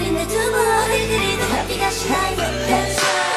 り熱望をひりの吐き出したい That's right